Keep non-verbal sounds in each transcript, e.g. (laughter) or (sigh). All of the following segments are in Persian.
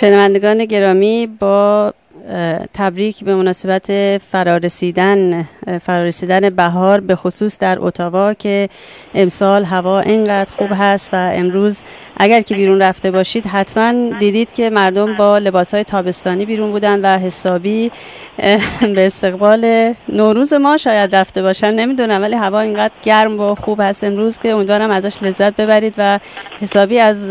شنوندگان گرامی با تبریک به مناسبت فرارسیدن فرارسیدن بهار به خصوص در اتاوا که امسال هوا اینقدر خوب هست و امروز اگر که بیرون رفته باشید حتما دیدید که مردم با لباس های تابستانی بیرون بودن و حسابی به استقبال نوروز ما شاید رفته باشن. نمی‌دونم ولی هوا اینقدر گرم و خوب هست امروز که امیدوارم ازش لذت ببرید و حسابی از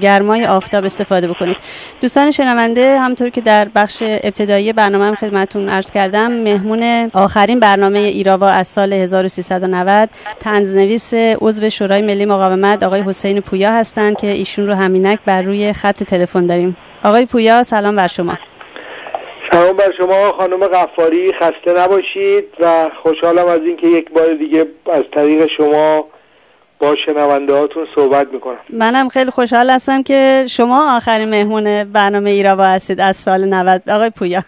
گرمای آفتاب استفاده بکنید. دوستان شنونده همطور که در بخش ابتدایی برنامه هم خدمتون عرض کردم. مهمون آخرین برنامه ایراوا از سال 1390 تنزنویس عضو شورای ملی مقاومت آقای حسین پویا هستند که ایشون رو همینک بر روی خط تلفن داریم. آقای پویا سلام بر شما. سلام بر شما خانم غفاری خسته نباشید و خوشحالم از اینکه یک بار دیگه از طریق شما با شنونده هاتون صحبت می‌کنم. منم خیلی خوشحال هستم که شما آخرین مهمون برنامه ایراوا هستید از سال 90 آقای پویا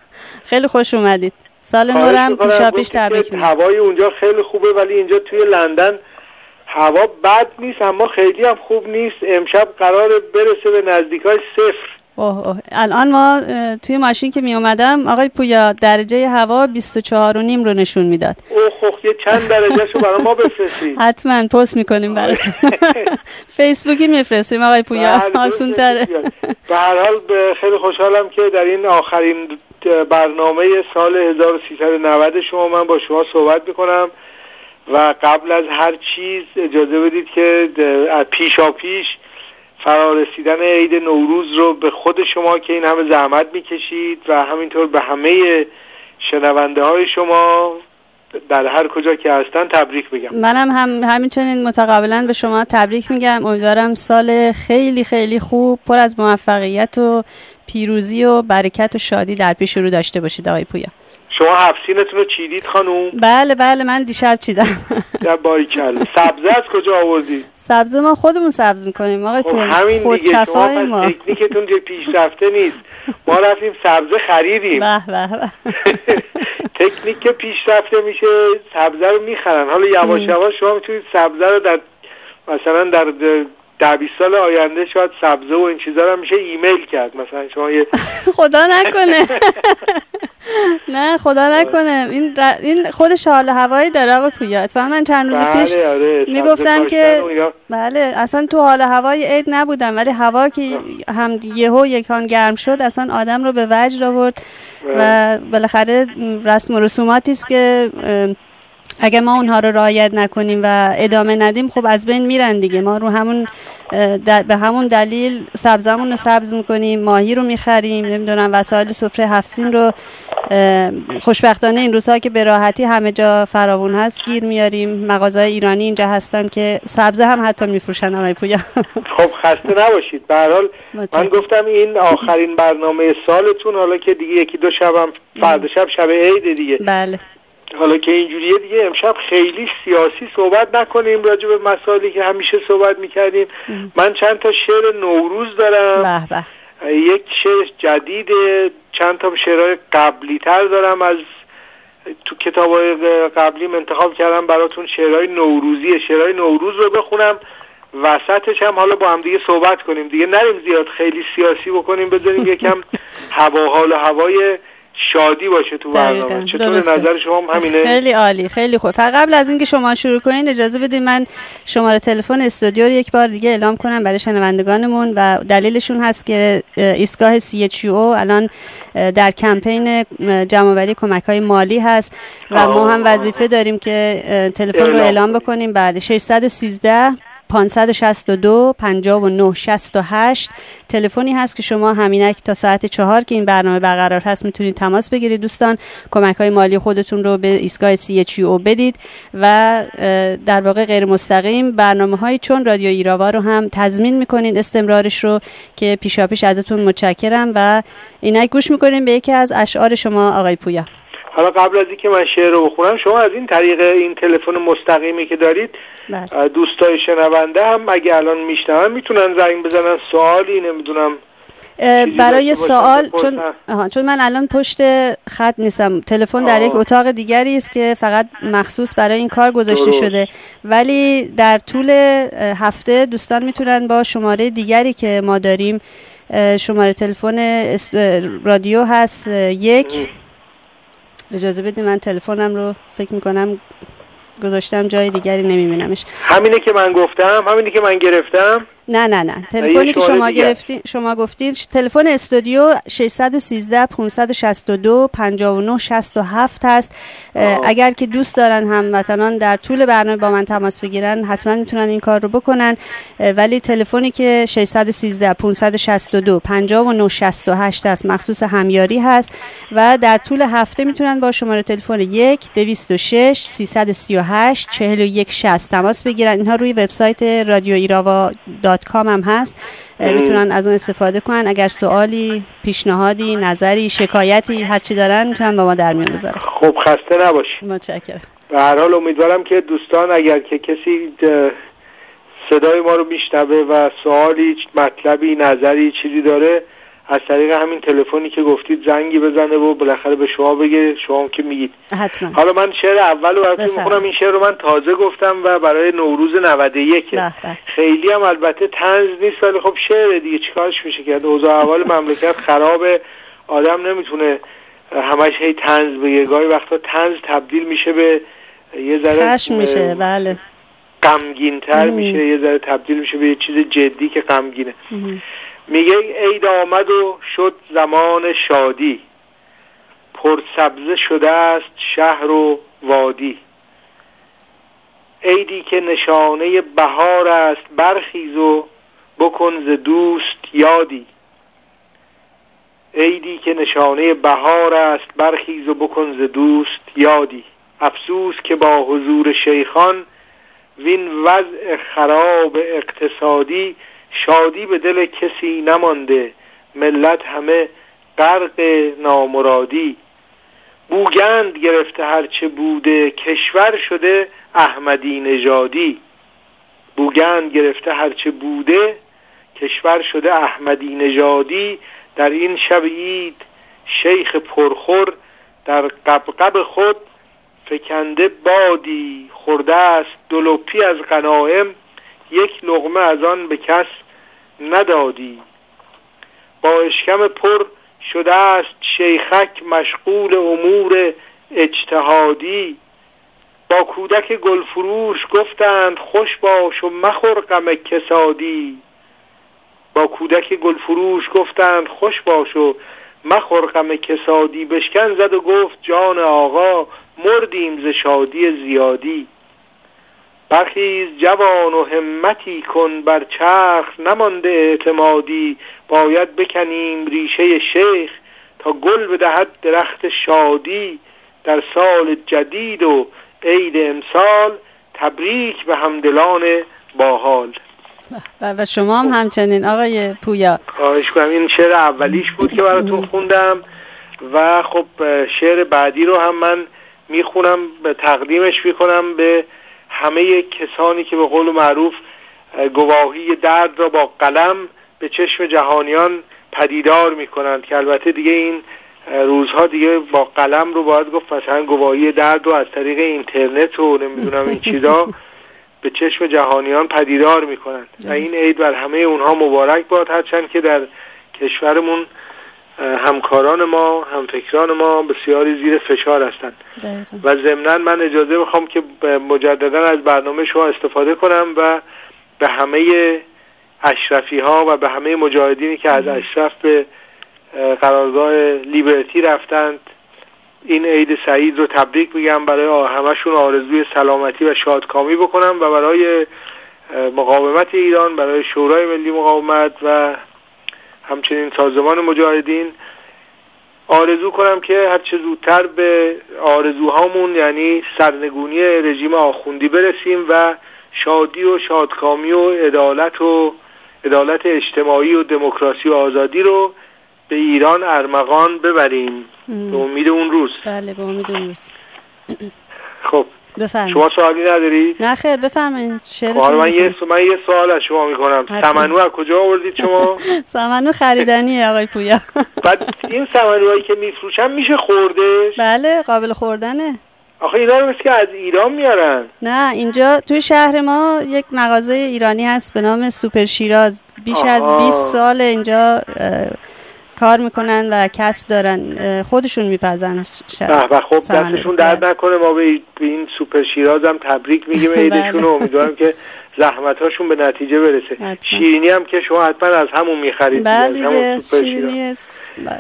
خیلی خوش اومدید. سال نورم پیشا پیش تبریک هوای اونجا خیلی خوبه ولی اینجا توی لندن هوا بد نیست اما خیلی هم خوب نیست. امشب قرار برسه به نزدیک های صفر. اوه اوه. الان ما توی ماشین که می اومدم آقای پویا درجه هوا 24 و نیم رو نشون می‌داد. اوه یه چند درجه شو برای ما بفرستید (laughs) حتما پست می‌کنیم براتون. (laughs) فیسبوکی میفرستیم آقای پویا. بله، آسون تره به هر حال خیلی خوشحالم که در این آخرین برنامه سال 1390 شما من با شما صحبت می‌کنم و قبل از هر چیز اجازه بدید که پیشا پیش فرارسیدن عید نوروز رو به خود شما که این همه زحمت می‌کشید و همینطور به همه شنونده های شما در هر کجا که هستن تبریک بگم منم هم همینچنین متقابلا به شما تبریک میگم. امیدوارم سال خیلی خیلی خوب پر از موفقیت و پیروزی و برکت و شادی در پیش رو داشته باشید آقای پویا. شما هفسینتون رو چیدید خانوم؟ بله بله من دیشب چیدم. در کل سبزه از کجا آوردی؟ سبزه ما خودمون سبز می‌کنیم آقای خب همین خود دیگه شما ما. تکنیکتون که پیشرفته نیست. ما رفتیم سبزه خریدیم. به به (laughs) تکنیک که پیشرفته میشه سبزه رو می‌خرن. حالا یواش یواش شما می‌تونید سبزه رو در مثلا در ده بیست سال آینده شاید سبزه و این چیزا رو میشه ایمیل کرد. مثلا شما یه (laughs) خدا نکنه. (laughs) نه خدا نکنه این این خودش حال هوایی داره آقا پویا اتفاقا من چند روز بله، پیش آره. می‌گفتم که بله اصلا تو حال هوای عید نبودم ولی هوا که هم یهو یکان گرم شد اصلا آدم رو به وجد آورد و بله. بالاخره رسم و رسوماتی است که اگر ما اونها رو رعایت نکنیم و ادامه ندیم خب از بین میرن دیگه. ما رو همون به همون دلیل سبزمون رو سبز می‌کنیم ماهی رو می‌خریم نمی‌دونم وسایل سفره هفسین رو خوشبختانه این روزها که به راحتی همه جا فراوون هست گیر میاریم. مغازه ایرانی اینجا هستن که سبزه هم حتی میفروشن آقای پویا. (laughs) خب خسته نباشید. به حال من گفتم این آخرین برنامه سالتون حالا که دیگه یکی دو شبم فردا شب شب عید دیگه. بله. حالا که اینجوریه دیگه امشب خیلی سیاسی صحبت نکنیم راجع به مسائلی که همیشه صحبت می‌کردیم. من چند تا شعر نوروز دارم. یک شعر جدید چند تا شعرهای قبلی تر دارم از تو کتاب قبلی انتخاب کردم براتون شعرهای نوروزی. شعرهای نوروز رو بخونم. وسطش هم حالا با هم دیگه صحبت کنیم. دیگه نریم زیاد خیلی سیاسی بکنیم بذاریم یکم (laughs) هوا حال هوای شادی باشه تو برنامه. چطور نظر شما همینه؟ خیلی عالی خیلی خوب. فقط قبل از اینکه شما شروع کنید اجازه بدید من شماره تلفن استودیو رو یک بار دیگه اعلام کنم برای شنوندگانمون و دلیلشون هست که ایستگاه سی اچ او الان در کمپین جمعآوری کمک های مالی هست و ما هم وظیفه داریم که تلفن رو اعلام بکنیم. بعد 613 562 59 68 تلفنی هست که شما همینک تا ساعت چهار که این برنامه برقرار هست می‌تونید تماس بگیرید. دوستان کمک های مالی خودتون رو به ایستگاه سی او بدید و در واقع غیر مستقیم برنامه های چون رادیو ایراوا رو هم تضمین می‌کنید استمرارش رو که پیشاپیش ازتون متشکرم و اینک گوش می‌کنیم به یکی از اشعار شما آقای پویا. حالا قبل از اینکه من شعر رو بخونم شما از این طریق این تلفن مستقیمی که دارید بله. دوستای شنونده هم اگه الان میشنون می‌تونن زنگ بزنن. سوالی نمی‌دونم. برای سوال چون چون من الان پشت خط نیستم. تلفن در یک اتاق دیگری است که فقط مخصوص برای این کار گذاشته شده. ولی در طول هفته دوستان می‌تونن با شماره دیگری که ما داریم شماره تلفن رادیو هست یک اجازه بدید من تلفنم رو فکر می‌کنم گذاشتم جای دیگری نمیبینمش. همینه که من گفتم همینه که من گرفتم. نه نه نه. تلفنی که شما گرفتید شما گفتید تلفن استودیو 613 562 59 67 هست. اگر که دوست دارن هموطنان در طول برنامه با من تماس بگیرن حتما می‌تونن این کار رو بکنن. ولی تلفنی که 613 562 59 68 است مخصوص همیاری هست. و در طول هفته می‌تونن با شماره تلفن 1 206 338 41 60 تماس بگیرن. اینها روی وبسایت رادیو ایراوا دات کام هم هست. می‌تونن از اون استفاده کنن. اگر سوالی پیشنهادی نظری شکایتی هرچی دارن می‌تونن با ما در میون بذارن. خب خسته نباشید متشکرم. به هر حال امیدوارم که دوستان اگر که کسی صدای ما رو میشنوه و سوالی مطلبی نظری چیزی داره از طریق همین تلفنی که گفتید زنگی بزنه و بالاخره به شما بگه شما که میگید. حتما. حالا من شعر اول رو براتون می‌خونم. این شعر رو من تازه گفتم و برای نوروز 91 خیلی هم البته تنز نیست ولی خب شعر دیگه چیکارش میشه کرد اوضاع اول مملکت خرابه آدم نمی‌تونه همش هی تنز بگه گاهی وقتا تنز تبدیل میشه به یه ذره میشه بله. غمگینتر میشه یه ذره تبدیل میشه به یه چیز جدی که غمگینه. میگه عید آمد و شد زمان شادی. پرسبزه شده است شهر و وادی. عیدی که نشانه بهار است برخیز و بکن ز دوست یادی. عیدی که نشانه بهار است برخیز و بکن ز دوست یادی. افسوس که با حضور شیخان وین وضع خراب اقتصادی شادی به دل کسی نمانده ملت همه غرق نامرادی. بوگند گرفته هرچه بوده کشور شده احمدی نژادی. بوگند گرفته هرچه بوده کشور شده احمدی نژادی. در این شب عید شیخ پرخور در قبقب خود فکنده بادی خورده است دلوپی از غنائم یک لغمه از آن به کس ندادی. با اشکم پر شده است شیخک مشغول امور اجتهادی. با کودک گلفروش گفتند خوش باش و مخور غم کسادی. با کودک گلفروش گفتند خوش باش و مخور غم کسادی. بشکن زد و گفت جان آقا مردیم ز شادی زیادی. برخیز جوان و همتی کن بر چرخ نمانده اعتمادی. باید بکنیم ریشه شیخ تا گل بدهد درخت شادی. در سال جدید و عید امسال تبریک به همدلان باحال. و شما هم همچنین آقای پویا. خواهش کنم این شعر اولیش بود که براتون خوندم و خب شعر بعدی رو هم من می‌خونم به تقدیمش می‌کنم به همه کسانی که به قول معروف گواهی درد را با قلم به چشم جهانیان پدیدار می‌کنند که البته دیگه این روزها دیگه با قلم رو باید گفت مثلا گواهی درد رو از طریق اینترنت و نمی‌دونم این چیزا به چشم جهانیان پدیدار می‌کنند. و این عید بر همه اونها مبارک باد هرچند که در کشورمون همکاران ما همفکران ما بسیاری زیر فشار هستند. و ضمنا من اجازه می‌خوام که مجددا از برنامه شما استفاده کنم و به همه اشرفی ها و به همه مجاهدینی که از اشرف به قرارگاه لیبرتی رفتند این عید سعید رو تبریک میگم برای همشون آرزوی سلامتی و شادکامی بکنم و برای مقاومت ایران برای شورای ملی مقاومت و همچنین سازمان مجاهدین آرزو کنم که هرچه زودتر به آرزوهامون یعنی سرنگونی رژیم آخوندی برسیم و شادی و شادکامی و عدالت و عدالت اجتماعی و دموکراسی و آزادی رو به ایران ارمغان ببریم. به امید اون روز. بله به امید اون روز. خب. بفرمایید. شما سوالی نداری؟ نه خیر بفرمایید. شعر خب، من یه من یه سوال از شما می‌کنم. سمنو از کجا آوردید شما؟ (laughs) سمنو خریدنیه آقای پویا. (laughs) بعد این سمنوهایی که میفروشن میشه خورده بله قابل خوردنه. آخه اینا رو که از ایران میارن. نه اینجا توی شهر ما یک مغازه ایرانی هست به نام سوپر شیراز. بیش از 20 سال اینجا کار می‌کنن و کسب دارن خودشون میپزن و خب دستشون درد نکنه. ما به این سوپر شیراز هم تبریک میگیم عیدشون (laughs) بله. امیدوارم که زحمت هاشون به نتیجه برسه. شیرینی هم که شما حتما از همون می‌خرید بله شیرینی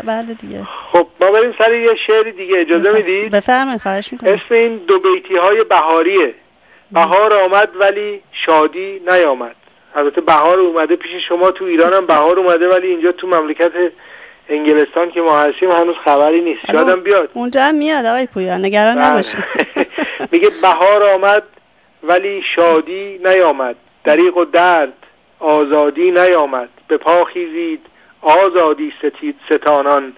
بله دیگه. خب ما بریم سر یه شعری دیگه. اجازه می‌دید؟ بفرمایید خواهش می‌کنم. اسم این دو بیتی های بهاریه. بهار آمد ولی شادی نیامد. البته بهار اومده پیش شما تو ایران هم بهار اومده ولی اینجا تو مملکت انگلستان که ما هستیم هنوز خبری نیست. شادم بیاد. اونجا هم میاد آقای پویا نگران بله. نباشید. (laughs) میگه بهار آمد ولی شادی نیامد. دریق و درد آزادی نیامد. به پا خیزید آزادی ستید ستانان.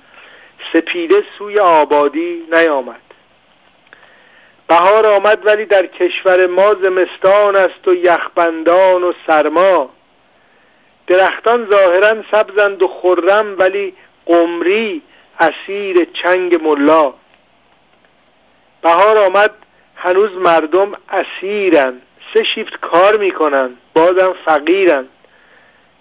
سپیده سوی آبادی نیامد. بهار آمد ولی در کشور ما زمستان است و یخبندان و سرما. درختان ظاهرا سبزند و خرم ولی قمری اسیر چنگ ملا. بهار آمد هنوز مردم اسیرن. سه شیفت کار می‌کنن بازم فقیرن.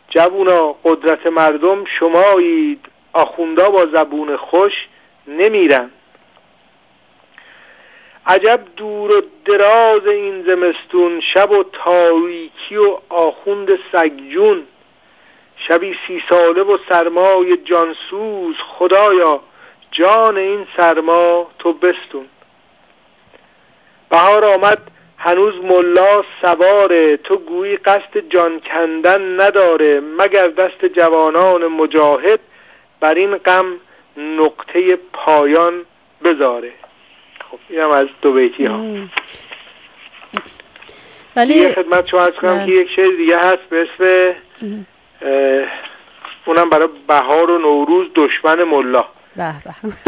جوونا قدرت مردم شمایید. آخوندا با زبون خوش نمیرن. عجب دور و دراز این زمستون شب و تاریکی و آخوند سگجون. شبی سی ساله و سرمای جانسوز خدایا جان این سرما تو بستون. بهار آمد هنوز ملا سواره تو گویی قصد جان کندن نداره مگر دست جوانان مجاهد بر این غم نقطه پایان بذاره. خب اینم از دو بیتی ها. ولی خدمت شما کنم که یک شعر دیگه هست به اسم اونم برای بهار و نوروز دشمن ملا. به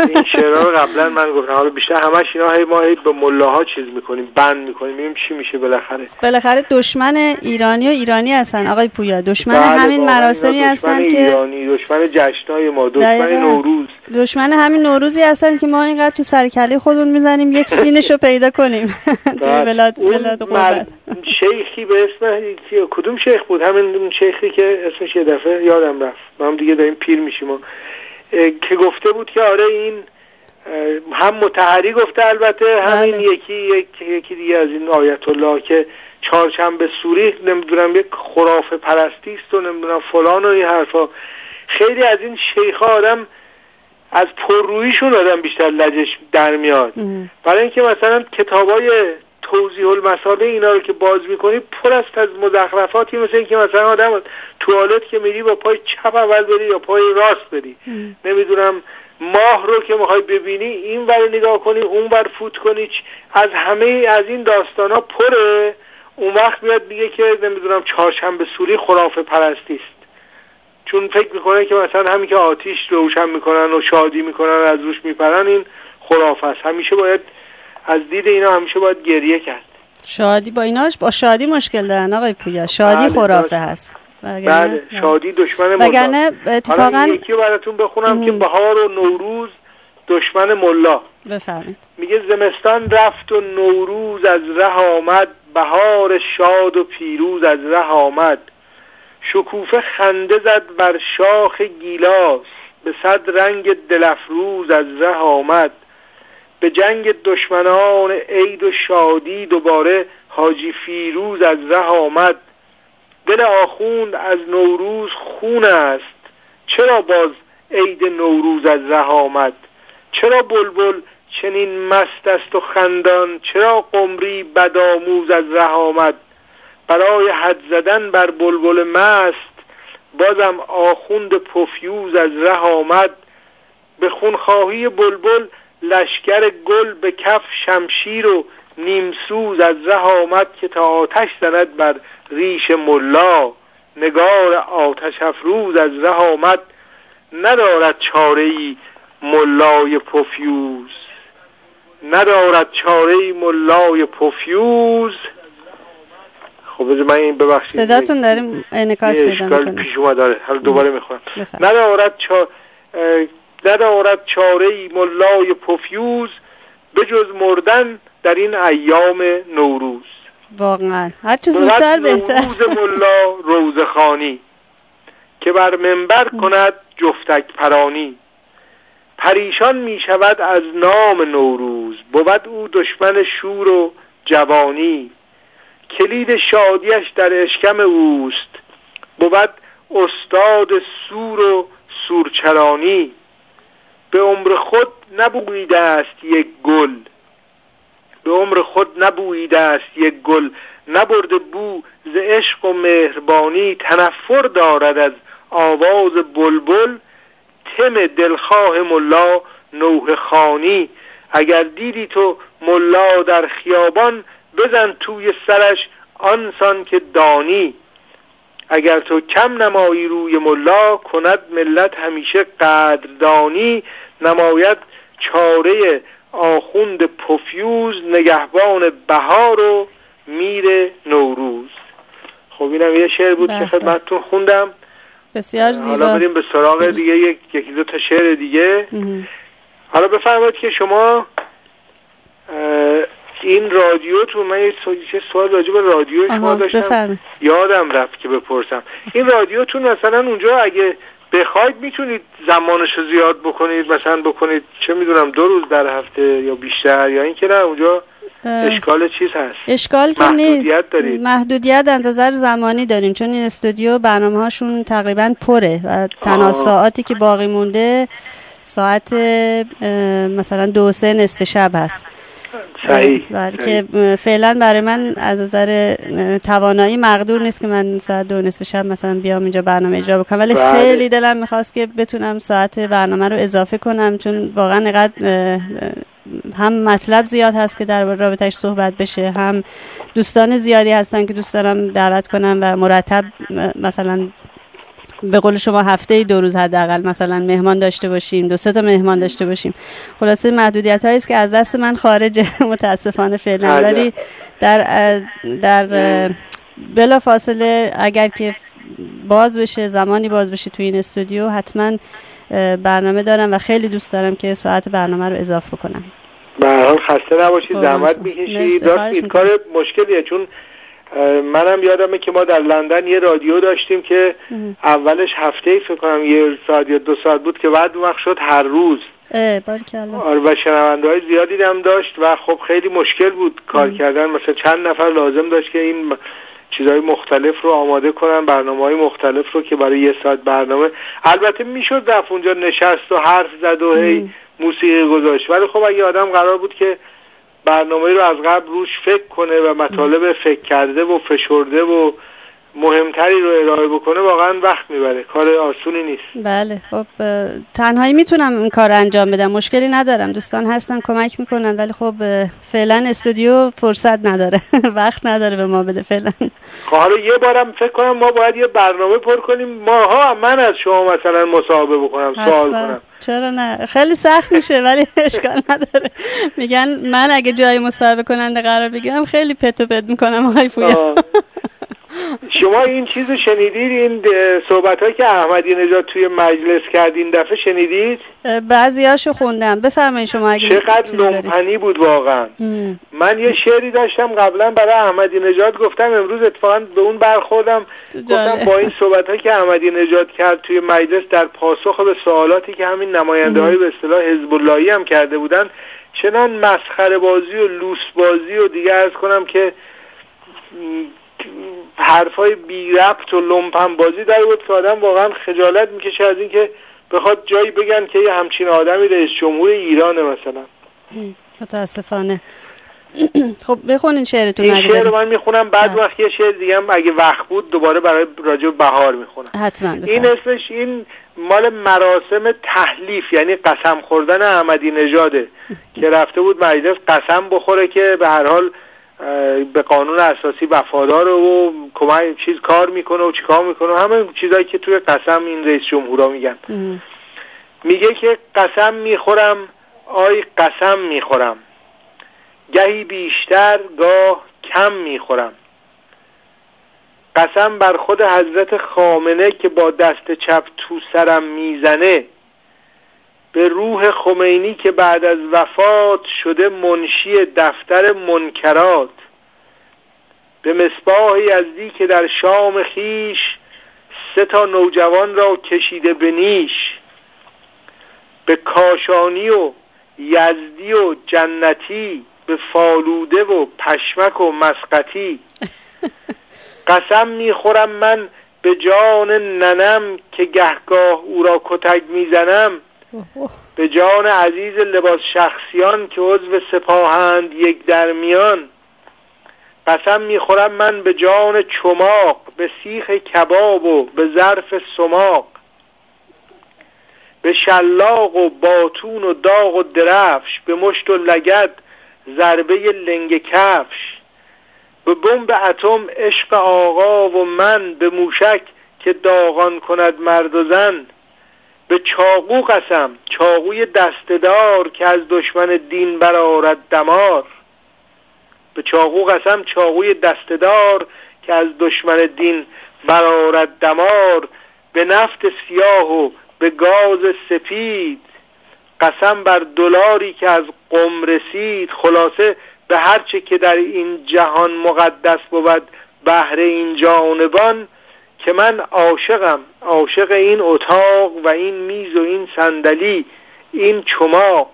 این شعرها رو قبلا من گفتم. حالا بیشتر همش اینا هی ما هی به ملاها چیز می‌کنیم بند می‌کنیم می‌بینیم چی میشه بالاخره. بالاخره دشمن ایرانی و ایرانی هستن آقای پویا. دشمن بله همین مراسمی هستن که ایرانی دشمن جشنای ما دشمن نوروز. دشمن همین نوروزی هستن که ما اینقدر تو سرکله خودمون می‌زنیم یک سینشو پیدا کنیم. تو. بلاد بلاد قوت. شیخی به اسم کدوم شیخ بود؟ همین شیخی که اسمش یه دفعه یادم رفت. ما هم دیگه داریم پیر میشیم که گفته بود که آره این هم متحری گفته البته همین بله. یکی یک یکی دیگه از این آیت الله که چهارشنبه سوری نمی‌دونم یک خرافه پرستی است و نمی‌دونم فلان و این حرفا. خیلی از این شیخ آدم از پررویشون آدم بیشتر لجش در میاد. برای اینکه مثلا کتابای توضیح المسابه اینا رو که باز می‌کنی پر است از مزخرفاتی مثل اینکه مثلا آدم توالت که میری با پای چپ اول بری یا پای راست بری. نمی‌دونم ماه رو که می‌خوای ببینی این ور نگاه کنی اون ور فوت کنی از همه از این داستان ها پره. اون وقت میاد میگه که نمی‌دونم چهارشنبه سوری خرافه پرستی است چون فکر می‌کنه که مثلا همین که آتیش روشن می‌کنن و شادی می‌کنن از روش میپرن این خرافه است. همیشه باید از دید اینا همیشه باید گریه کرد. شادی با ایناش با شادی مشکل دارن آقای پویا. شادی بله خرافه هست. بله شادی دشمن وگرنه اتفاقا یکی براتون بخونم که بهار و نوروز دشمن ملا. بفرمایید. میگه زمستان رفت و نوروز از ره آمد بهار شاد و پیروز از ره آمد. شکوفه خنده زد بر شاخ گیلاس به صد رنگ دلفروز از ره آمد. به جنگ دشمنان عید و شادی دوباره حاجی فیروز از ره آمد. دل آخوند از نوروز خون است. چرا باز عید نوروز از ره آمد؟ چرا بلبل چنین مست است و خندان؟ چرا قمری بدآموز از ره آمد؟ برای حد زدن بر بلبل مست بازم آخوند پفیوز از ره آمد. به خونخواهی بلبل لشکر گل به کف شمشیر و نیمسوز از ره آمد که تا آتش زند بر ریش ملا. نگار آتش افروز از ره آمد ندارد چاره ای ملای پفیوز. ندارد چاره ای ملای پفیوز. خب من این ببخشید. صداتون داریم انکاس پیدا می‌کنه. پیش اومد. حالا دوباره می‌خوام ندارد چا... ندارد چاره ای ملای پفیوز به جز مردن در این ایام نوروز. واقعا. هرچه زودتر بهتر. نوروز ملا روزخانی که بر منبر کند جفتک پرانی. پریشان می شود از نام نوروز. بود او دشمن شور و جوانی. کلید شادیش در اشکم اوست. بود استاد سور و سورچرانی. به عمر خود نبویده است یک گل. به عمر خود نبویده است یک گل. نبرده بو ز عشق و مهربانی تنفر دارد از آواز بلبل. تم دلخواه ملا نوه خانی. اگر دیدی تو ملا در خیابان بزن توی سرش آنسان که دانی. اگر تو کم نمایی روی ملا کند ملت همیشه قدردانی نماید چاره آخوند پفیوز نگهبان بهار و میر نوروز. خب اینم یه شعر بود که بله. خدمتتون خوندم. بسیار زیبا. حالا بریم به سراغ دیگه یک یکی دو تا شعر دیگه. حالا بفرمایید که شما این رادیو تو من یه سوال راجع به رادیو شما داشتم. یادم رفت که بپرسم. این رادیوتون مثلا اونجا اگه بخواید می‌تونید زمانش رو زیاد بکنید مثلا بکنید چه می‌دونم دو روز در هفته یا بیشتر یا اینکه نه اونجا اشکال چیز هست. اشکال که محدودیت دارید. محدودیت نظر زمانی داریم چون این استودیو برنامه هاشون تقریبا پره و تنها ساعتی که باقی مونده ساعت مثلا دو سه نصف شب هست. صحیح بله که فعلا برای من از نظر توانایی مقدور نیست که من ساعت دو نصف شب مثلا بیام اینجا برنامه اجرا بکنم ولی بله. خیلی دلم می‌خواست که بتونم ساعت برنامه رو اضافه کنم چون واقعا اینقدر هم مطلب زیاد هست که در رابطش صحبت بشه هم دوستان زیادی هستن که دوست دارم دعوت کنم و مرتب مثلا به قول شما هفته دو روز حداقل مثلا مهمان داشته باشیم دو سه تا مهمان داشته باشیم. خلاصه محدودیت هایی است که از دست من خارج. (laughs) متاسفانه فعلا. بله. ولی در در بلا فاصله اگر که باز بشه زمانی باز بشه تو این استودیو حتما برنامه دارم و خیلی دوست دارم که ساعت برنامه رو اضافه کنم. به حال خسته نباشید. زحمت می‌کشید. راست کار مشکلیه چون منم یادمه که ما در لندن یه رادیو داشتیم که اولش هفته ای فکر کنم یه ساعت یا دو ساعت بود که بعد وقت شد هر روز. آره و شنونده های زیادی هم داشت و خب خیلی مشکل بود کار کردن. مثلا چند نفر لازم داشت که این چیزهای مختلف رو آماده کنن برنامه های مختلف رو که برای یه ساعت برنامه. البته می‌شد رفت اونجا نشست و حرف زد و هی موسیقی گذاشت. ولی خب اگه آدم قرار بود که برنامه رو از قبل روش فکر کنه و مطالب فکر کرده و فشرده و مهمتری رو ارائه بکنه واقعا وقت می‌بره. کار آسونی نیست. بله خب تنهایی می‌تونم این کار انجام بدم. مشکلی ندارم. دوستان هستن کمک می‌کنن ولی خب فعلا استودیو فرصت نداره. (laughs) وقت نداره به ما بده فعلا. خب حالا یه بارم فکر کنم ما باید یه برنامه پر کنیم. ماها من از شما مثلا مصاحبه بکنم سوال کنم. چرا نه؟ خیلی سخت میشه ولی (laughs) اشکال نداره. میگن من اگه جای مصاحبه کننده قرار بگیرم خیلی پتو پت می‌کنم آقای پویا. شما این چیزو شنیدید؟ این صحبت هایی که احمدی نژاد توی مجلس کرد این دفعه شنیدید؟ هاشو خوندم. بفرمایید شما اگه چقدر نمپنی بود واقعا. من یه شعری داشتم قبلا برای احمدی نژاد گفتم امروز اتفاقا به اون برخوردم. گفتم با این صحبت هایی که احمدی نژاد کرد توی مجلس در پاسخ به سوالاتی که همین نماینده های به اصطلاح حزب هم کرده بودن چنان مسخره بازی و لوس بازی و دیگه ارز کنم که حرفای بی ربط و لمپن بازی در بود که آدم واقعا خجالت می‌کشه از اینکه بخواد جایی بگن که یه همچین آدمی رئیس جمهور ایرانه مثلا. متاسفانه. خب بخونین شعرتون این شعر رو من می‌خونم بعد وقت یه شعر دیگه هم اگه وقت بود دوباره برای راجع بهار می‌خونم. حتما این اسمش این مال مراسم تحلیف یعنی قسم خوردن احمدی نژاده که رفته بود مجلس قسم بخوره که به هر حال به قانون اساسی وفادار و کمک چیز کار می‌کنه و چیکار می‌کنه. همه چیزایی که توی قسم این رئیس جمهورا میگن. میگه که قسم می‌خورم آی قسم می‌خورم. گهی بیشتر گاه کم می‌خورم. قسم بر خود حضرت خامنه که با دست چپ تو سرم می‌زنه. به روح خمینی که بعد از وفات شده منشی دفتر منکرات. به مصباح یزدی که در شام خیش سه تا نوجوان را کشیده به نیش. به کاشانی و یزدی و جنتی به فالوده و پشمک و مسقطی. (laughs) قسم می‌خورم من به جان ننم که گهگاه او را کتک می‌زنم. به جان عزیز لباس شخصیان که عضو سپاهند یک درمیان قسم می‌خورم من به جان چماق به سیخ کباب و به ظرف سماق به شلاق و باتون و داغ و درفش به مشت و لگد ضربه لنگ کفش به بمب اتم عشق آقا و من به موشک که داغان کند مرد و زن. به چاقو قسم چاقوی دستدار که از دشمن دین برارد دمار. به چاقو قسم چاقوی دستدار که از دشمن دین برارد دمار. به نفت سیاه و به گاز سپید. قسم بر دلاری که از قم رسید. خلاصه به هرچه که در این جهان مقدس بود بهر این جانبان که من عاشقم عاشق این اتاق و این میز و این صندلی این چماق.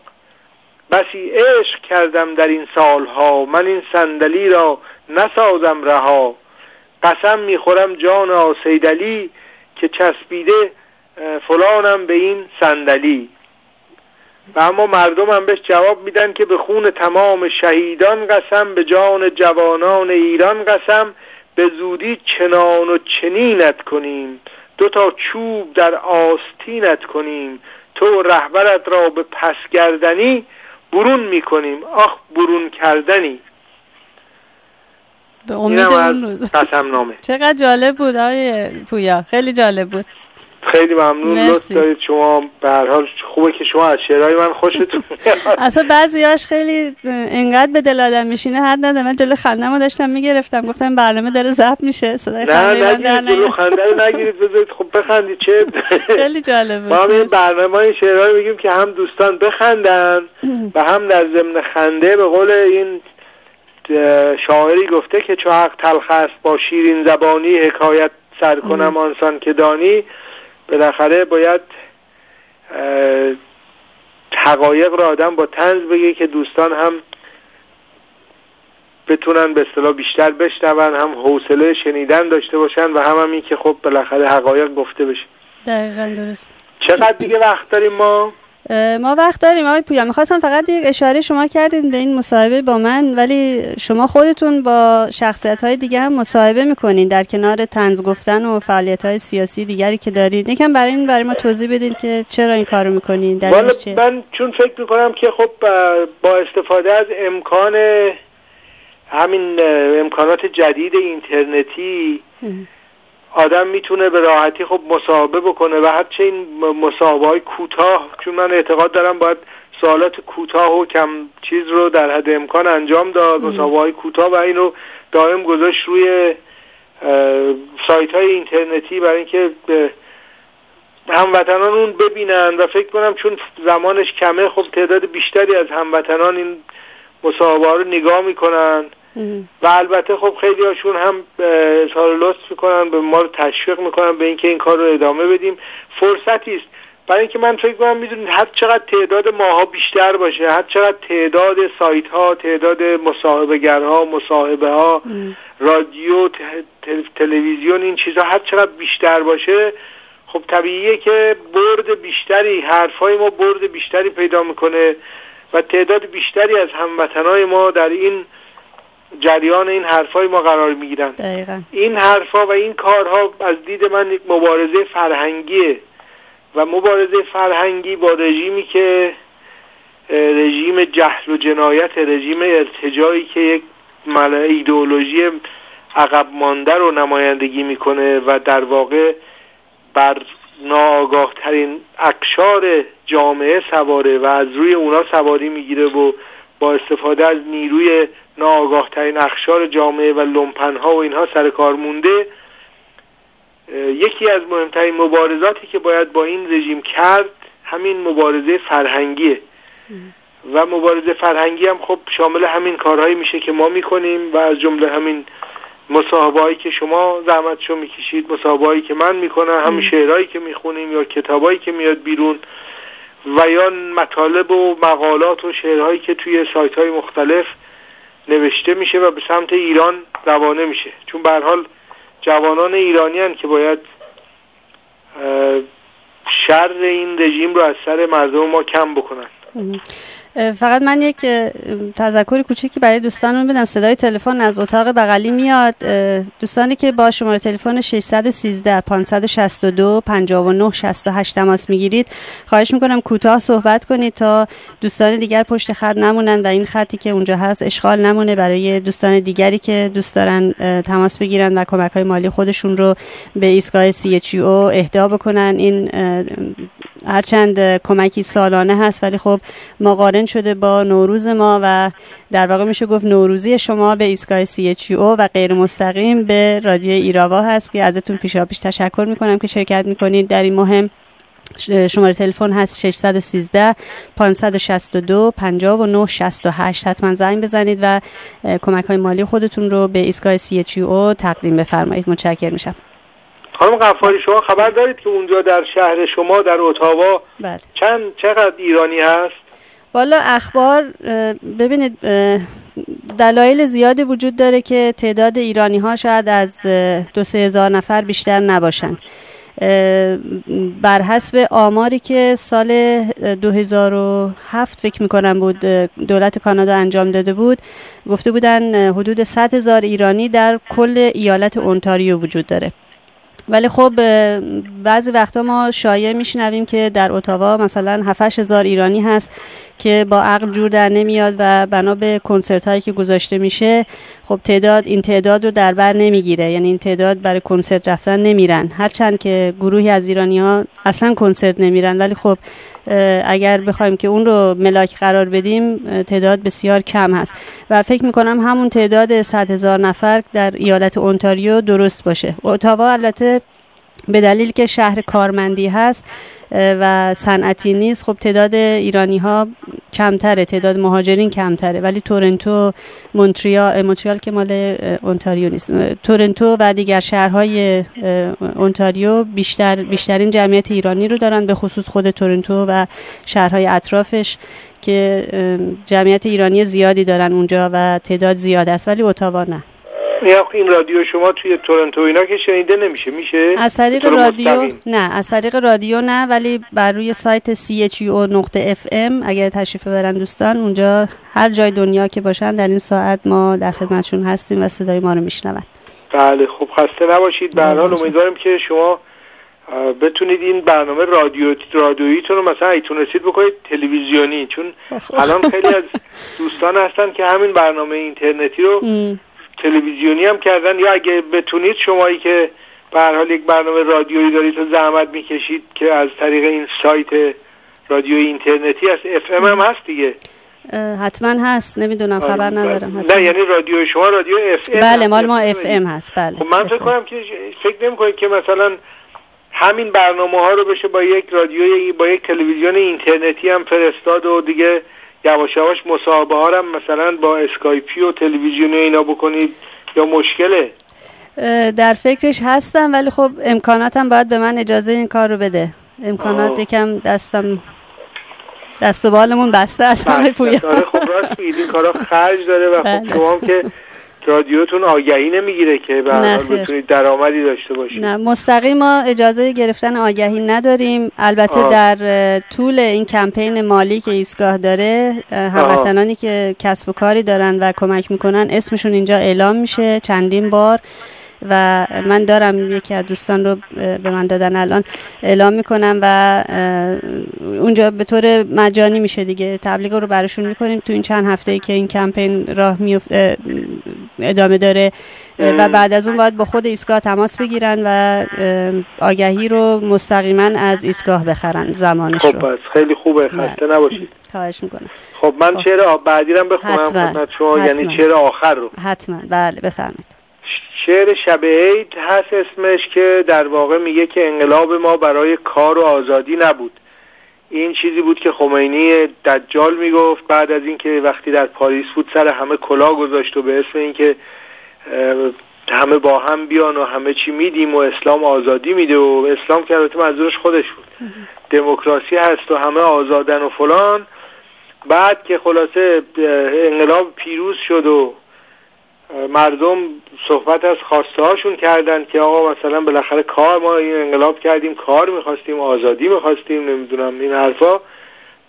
بسی عشق کردم در این سالها. من این صندلی را نسازم رها. قسم می‌خورم جان آسیدلی که چسبیده فلانم به این صندلی. و اما مردم هم بهش جواب میدن که به خون تمام شهیدان قسم به جان جوانان ایران قسم. به زودی چنان و چنینت کنیم. دو تا چوب در آستینت کنیم. تو رهبرت را به پس گردنی برون می‌کنیم. آخ برون کردنی. به امید اون روز. چقدر جالب بود آقای پویا. خیلی جالب بود. خیلی ممنون. لطف دارید شما. به هر حال خوبه که شما از شعرهای من خوشتون (laughs) اصلا بعضیاش خیلی انقدر به دل آدم میشینه حد نده من جلو خندمو داشتم می‌گرفتم. گفتم برنامه داره ضبط میشه. صدای خنده نه نگیرید جلو خنده رو نگیرید بذارید. خب بخندید. چه (laughs) خیلی جالبه. ما هم این برنامه این شعرهای میگیم که هم دوستان بخندن (clears throat) و هم در ضمن خنده به قول این شاعری گفته که چو حق تلخ است با شیرین زبانی حکایت سر کنم (clears throat) آنسان که دانی بالاخره باید حقایق را آدم با تنز بگه که دوستان هم بتونن به اصطلاح بیشتر بشنون هم حوصله شنیدن داشته باشن و هم, هم این که خب بالاخره حقایق گفته بشه. دقیقا درست. چقدر دیگه وقت داریم ما؟ ما وقت داریم آقای پویا می‌خواستم فقط یک اشاره شما کردید به این مصاحبه با من ولی شما خودتون با شخصیت های دیگه هم مصاحبه می‌کنین در کنار تنز گفتن و فعالیت های سیاسی دیگری که دارید یکم برای این برای ما توضیح بدین که چرا این کارو می‌کنین چیه؟ من چون فکر می‌کنم که خب با استفاده از امکان همین امکانات جدید اینترنتی آدم می‌تونه به راحتی خب مصاحبه بکنه و هرچه این مصاحبه های کوتاه چون من اعتقاد دارم باید سوالات کوتاه و کم چیز رو در حد امکان انجام داد مصاحبه های کوتاه و اینو دائم گذاشت روی سایت های اینترنتی برای اینکه هموطنان اون ببینن و فکر کنم چون زمانش کمه خب تعداد بیشتری از هموطنان این مصاحبه رو نگاه می‌کنن. و البته خب خیلی هاشون هم اظهار لطف می‌کنن به ما رو تشویق می‌کنن به اینکه این کار رو ادامه بدیم. فرصتی است. برای اینکه من فکر کنم می‌دونید هر چقدر تعداد ماها بیشتر باشه هر چقدر تعداد سایت ها تعداد مصاحبه گرها مصاحبه ها رادیو تلویزیون این چیزها هر چقدر بیشتر باشه خب طبیعیه که برد بیشتری حرفای ما برد بیشتری پیدا می‌کنه و تعداد بیشتری از هموطنای ما در این جریان این حرفای ما قرار می‌گیرن. این حرفا و این کارها از دید من یک مبارزه فرهنگیه و مبارزه فرهنگی با رژیمی که رژیم جهل و جنایت رژیم ارتجایی که یک ایدئولوژی عقب مانده رو نمایندگی می‌کنه و در واقع بر ناآگاه ترین اکشار جامعه سواره و از روی اونا سواری می‌گیره و با استفاده از نیروی ناآگاه ترین اخشار جامعه و لومپنها و اینها سر کار مونده یکی از مهمترین مبارزاتی که باید با این رژیم کرد همین مبارزه فرهنگیه. و مبارزه فرهنگی هم خب شامل همین کارهایی میشه که ما می‌کنیم و از جمله همین مصاحبه که شما زحمتشو می‌کشید مصاحبه که من می‌کنم همین شعرهایی که می‌خونیم یا کتابایی که میاد بیرون و یا مطالب و مقالات و شعرهایی که توی سایت های مختلف نوشته میشه و به سمت ایران روانه میشه. چون به حال جوانان ایرانی که باید شر این رژیم رو از سر مردم ما کم بکنن. فقط من یک تذکر کوچیکی برای دوستانم بدم. صدای تلفن از اتاق بغلی میاد. دوستانی که با شماره تلفن 613 562 59 68 تماس می‌گیرید. خواهش می‌کنم کوتاه صحبت کنید تا دوستان دیگر پشت خط نمونن و این خطی که اونجا هست اشغال نمونه برای دوستان دیگری که دوست دارن تماس بگیرن و کمک های مالی خودشون رو به ایستگاه سی او اهدا بکنن. این هرچند کمکی سالانه هست ولی خب مقارن شده با نوروز ما و در واقع میشه گفت نوروزی شما به ایستگاه سی و غیر مستقیم به رادیو ایراوا هست که ازتون پیشا پیش تشکر می‌کنم که شرکت می‌کنید. در این مهم شماره تلفن هست 613 562 59 68 حتما زنگ بزنید و کمک های مالی خودتون رو به ایستگاه سی تقدیم بفرمایید. متشکر میشم خانم قفاری شما خبر دارید که اونجا در شهر شما در اتاوا بله. چند چقدر ایرانی هست؟ والا اخبار ببینید دلایل زیادی وجود داره که تعداد ایرانی ها شاید از دو سه هزار نفر بیشتر نباشن بر حسب آماری که سال 2007 فکر می‌کنم بود دولت کانادا انجام داده بود گفته بودن حدود 100 هزار ایرانی در کل ایالت اونتاریو وجود داره. ولی خب بعضی وقتا ما شایع میشنویم که در اتاوا مثلا 7 هزار ایرانی هست که با عقل جور در نمیاد و بنا به کنسرت هایی که گذاشته میشه خب تعداد این تعداد رو در بر نمی‌گیره. یعنی این تعداد برای کنسرت رفتن نمیرن. هرچند که گروهی از ایرانی ها اصلا کنسرت نمیرن ولی خب اگر بخوایم که اون رو ملاک قرار بدیم تعداد بسیار کم هست. و فکر می‌کنم همون تعداد 100 هزار نفر در ایالت اونتاریو درست باشه. اتاوا البته به دلیل که شهر کارمندی هست و صنعتی نیست خب تعداد ایرانی ها کمتره تعداد مهاجرین کمتره. ولی تورنتو مونتریال مونتریال که مال اونتاریو نیست. تورنتو و دیگر شهرهای اونتاریو بیشتر بیشترین جمعیت ایرانی رو دارن به خصوص خود تورنتو و شهرهای اطرافش که جمعیت ایرانی زیادی دارن اونجا و تعداد زیاد است. ولی اتاوا نه. این رادیو شما توی تورنتو اینا که شنیده نمیشه. میشه؟ از طریق رادیو نه از طریق رادیو نه ولی بر روی سایت ام اگر تشریف ببرن دوستان اونجا هر جای دنیا که باشن در این ساعت ما در خدمتشون هستیم و صدای ما رو میشنون. بله خب خسته نباشید. به حال امیدواریم که شما بتونید این برنامه رادیو رادیوییتون رو مثلا تونستید بکنید تلویزیونی. چون الان خیلی از دوستان هستن که همین برنامه اینترنتی رو تلویزیونی هم کردن. یا اگه بتونید شمایی که به هر حال یک برنامه رادیویی دارید و زحمت می‌کشید که از طریق این سایت رادیو اینترنتی از اف ام هم هست دیگه. حتما هست. نمی‌دونم آره، خبر ندارم نه یعنی رادیو شما رادیو FM بله مال ما FM هست. بله. خب من فکر کنم که فکر نمی کنید که مثلا همین برنامه ها رو بشه با یک رادیو با یک تلویزیون اینترنتی هم فرستاد و دیگه یواش یواش مصاحبه ها هم مثلا با اسکایپی و تلویزیونی اینا بکنید یا مشکله؟ در فکرش هستم ولی خب امکاناتم باید به من اجازه این کار رو بده. امکانات یکم دستم دست و بالمون بسته است آره خب راست این کارا خرج داره و خب بله. شما که رادیوتون آگهی نمی‌گیره که به بتونید درآمدی داشته باشید. نه مستقیم ما اجازه گرفتن آگهی نداریم. البته آه. در طول این کمپین مالی که ایستگاه داره هموطنانی که کسب و کاری دارن و کمک می‌کنن اسمشون اینجا اعلام میشه. چندین بار و من دارم یکی از دوستان رو به من دادن الان اعلام می‌کنم و اونجا به طور مجانی میشه دیگه. تبلیغ رو براشون می‌کنیم تو این چند هفته ای که این کمپین راه میفت ادامه داره. و بعد از اون باید با خود ایستگاه تماس بگیرن و آگهی رو مستقیما از ایستگاه بخرن زمانش خب رو. خیلی خوبه خسته بله. نباشید. خواهش می‌کنم. خب من خب. چرا بعدی رو بخونم خدمت شما یعنی چرا آخر رو. حتما. بله بفرمایید. شعر شب عید هست اسمش که در واقع میگه که انقلاب ما برای کار و آزادی نبود. این چیزی بود که خمینی دجال می‌گفت. بعد از اینکه وقتی در پاریس بود سر همه کلا گذاشت و به اسم اینکه همه با هم بیان و همه چی میدیم و اسلام آزادی میده و اسلام که البته منظورش خودش بود. دموکراسی هست و همه آزادن و فلان. بعد که خلاصه انقلاب پیروز شد و مردم صحبت از خواسته هاشون کردن که آقا مثلا بالاخره کار ما این انقلاب کردیم کار می‌خواستیم آزادی می‌خواستیم نمی‌دونم این حرفا.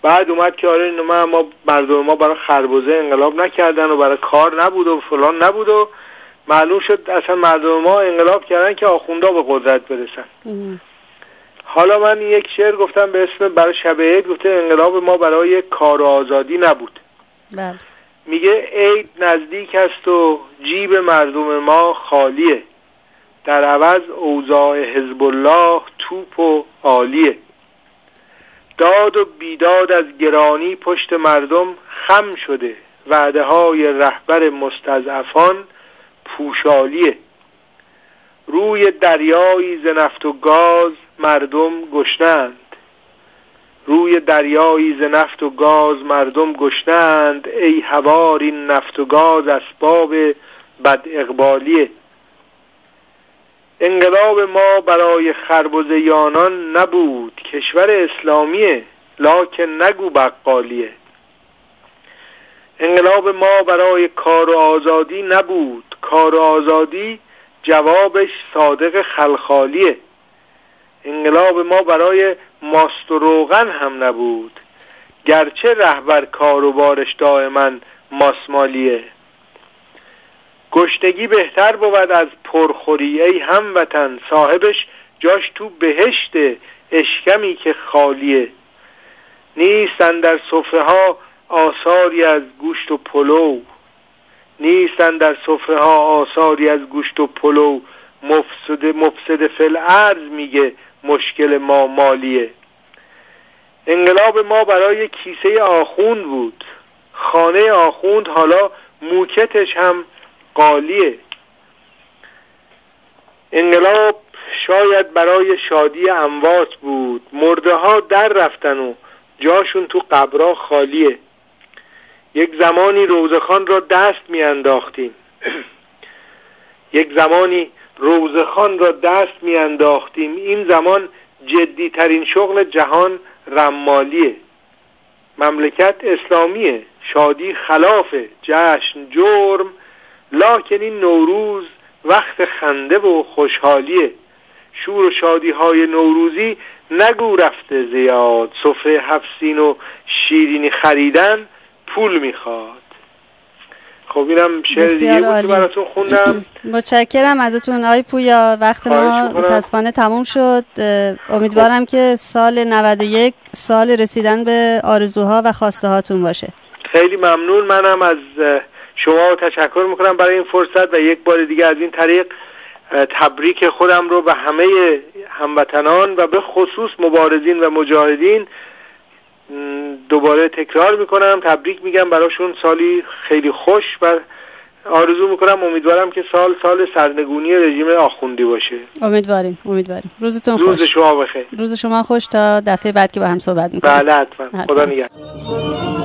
بعد اومد که آره ما, ما مردم ما برای خربوزه انقلاب نکردن و برای کار نبود و فلان نبود و معلوم شد اصلا مردم ما انقلاب کردن که آخوندا به قدرت برسن. حالا من یک شعر گفتم به اسم برای شبه گفته انقلاب ما برای کار و آزادی نبود. بله. میگه عید نزدیک است و جیب مردم ما خالیه. در عوض اوضاع حزب الله توپ و عالیه. داد و بیداد از گرانی پشت مردم خم شده. وعده های رهبر مستضعفان پوشالیه. روی دریایی ز نفت و گاز مردم گشنند. روی دریایی ز نفت و گاز مردم گشنند. ای هوار این نفت و گاز اسباب بد اقبالیه. انقلاب ما برای خربزیانان نبود کشور اسلامیه لاکن نگو بقالیه. انقلاب ما برای کار و آزادی نبود کار و آزادی جوابش صادق خلخالیه. انقلاب ما برای ماست و روغن هم نبود. گرچه رهبر کار و بارش دائما ماسمالیه. گشتگی بهتر بود از پرخوری ای هموطن صاحبش جاش تو بهشت اشکمی که خالیه. نیستن در صفحه ها آثاری از گوشت و پلو. نیستن در صفحه ها آثاری از گوشت و پلو. مفسد مفسد فل ارز میگه مشکل ما مالیه. انقلاب ما برای کیسه آخوند بود. خانه آخوند حالا موکتش هم قالیه. انقلاب شاید برای شادی اموات بود. مرده ها در رفتن و جاشون تو قبرا خالیه. یک زمانی روزخان را دست می انداختیم (clears throat) یک زمانی روزخان را دست می انداختیم این زمان جدیترین شغل جهان رمالیه. مملکت اسلامیه. شادی خلاف جشن جرم. لاکن این نوروز وقت خنده و خوشحالیه. شور و شادی های نوروزی نگو رفته زیاد. سفره هفسین و شیرینی خریدن پول می‌خواد. خب اینم شعر دیگه بود براتون خوندم. متشکرم ازتون آقای پویا. وقت ما متاسفانه تموم شد. امیدوارم که سال 91 سال رسیدن به آرزوها و خواسته هاتون باشه. خیلی ممنون. منم از شما تشکر می‌کنم برای این فرصت و یک بار دیگه از این طریق تبریک خودم رو به همه هموطنان و به خصوص مبارزین و مجاهدین دوباره تکرار می‌کنم تبریک میگم براشون. سالی خیلی خوش و آرزو می‌کنم امیدوارم که سال سال سرنگونی رژیم آخوندی باشه. امیدواریم امیدواریم. روزتون خوش. روز شما بخیر روز شما خوش تا دفعه بعد که با هم صحبت می‌کنیم. بله حتما. خدا نگهدار.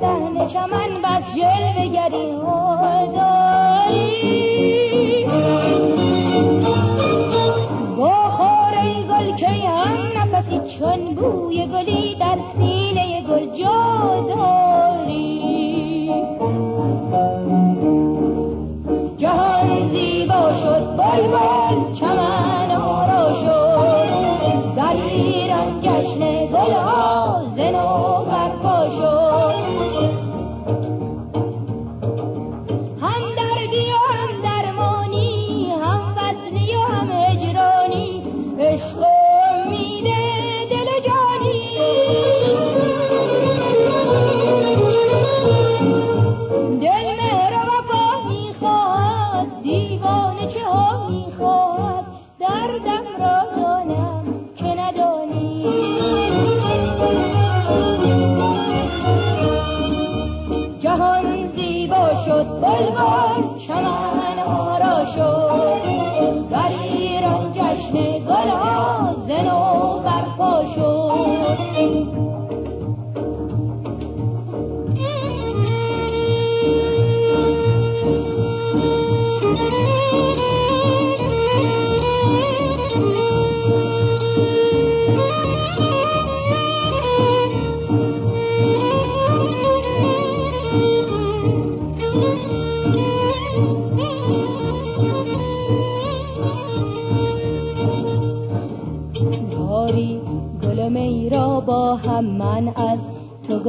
سهن چمن بس جلوه گری داری؟ با ای گل که هم نفسی چون بوی گلی در سینه گل جا داری.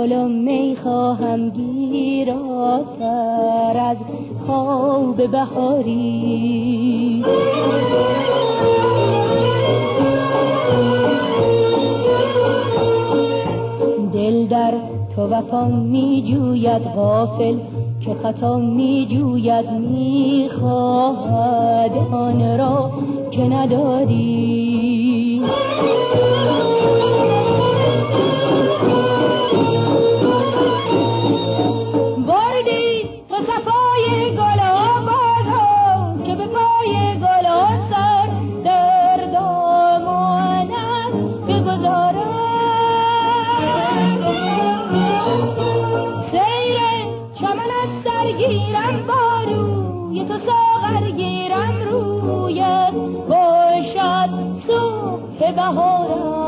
گل و می خواهم گیراتر از خواب بهاری. دل در تو وفا می جوید غافل که خطا می جوید می خواهد آن را که نداری. بگیرم با روی تو ساغر گیرم روی. بشاد صبح بهارم